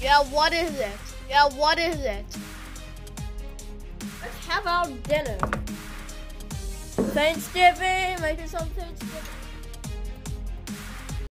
Yeah, what is it? Yeah, what is it? Let's have our dinner. Thanksgiving, make yourself Thanksgiving.